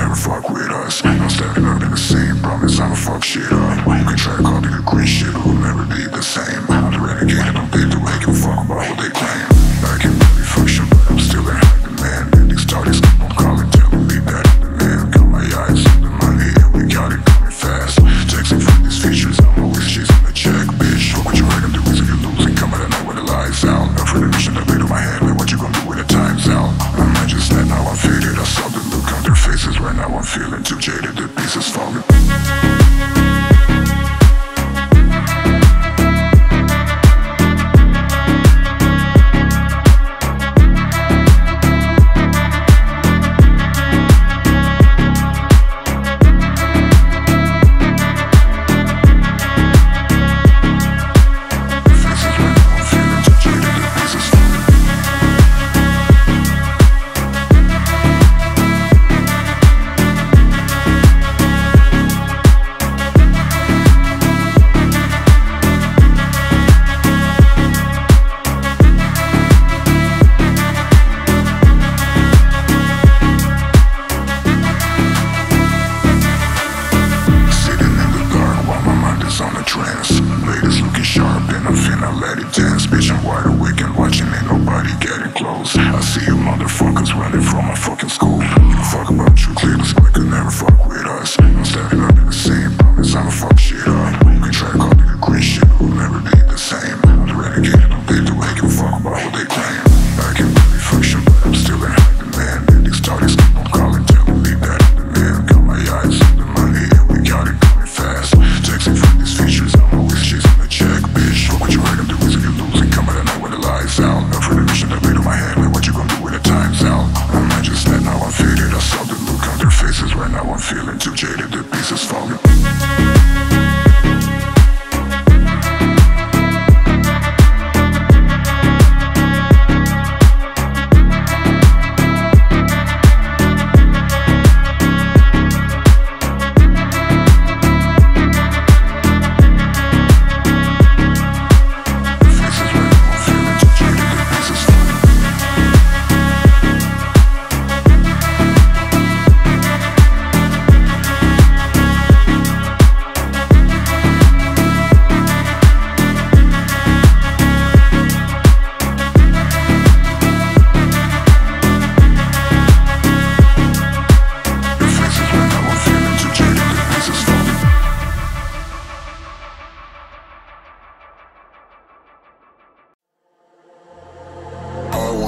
never fuck with us. I'm standing up in the same promise, I'ma fuck shit up.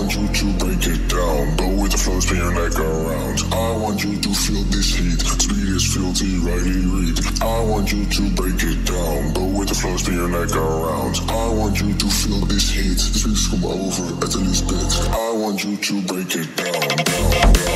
want you to break it down. Go with the flow, spin your neck around. I want you to feel this heat. Speed is filthy, rightly read. I want you to break it down. Go with the flow, spin your neck around. I want you to feel this heat. Please come over at the least bit. I want you to break it down, down, down.